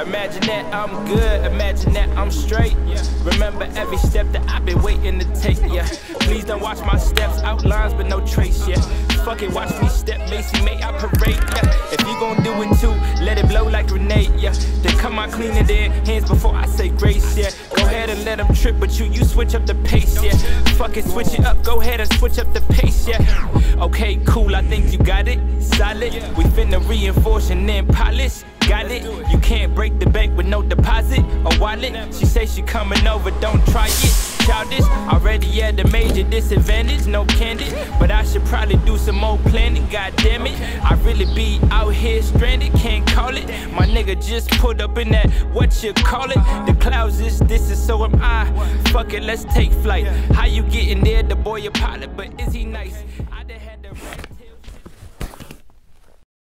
Imagine that I'm good, imagine that I'm straight. Remember every step that I've been waiting to take, yeah. Please don't watch my steps, outlines but no trace, yeah. Fuck it, watch me step, Macy, may I parade, yeah. If you gon' do it too, let it blow like grenade, yeah. Then come out clean it in, hands before I say grace, yeah. Go ahead and let them trip, but you, you switch up the pace, yeah. Fuck it, switch it up, go ahead and switch up the pace, yeah. Okay, cool, I think you got it, solid. We finna reinforce and then polish. Got it? You can't break the bank with no deposit or wallet. She say she coming over, don't try it. Childish, already at a major disadvantage, no candid. But I should probably do some more planning, god damn it. I really be out here stranded, can't call it. My nigga just put up in that, what you call it? The clouds is this is so am I. Fuck it, let's take flight. How you getting there? The boy a pilot, but is he nice? I.